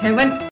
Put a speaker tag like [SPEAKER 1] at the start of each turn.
[SPEAKER 1] heaven.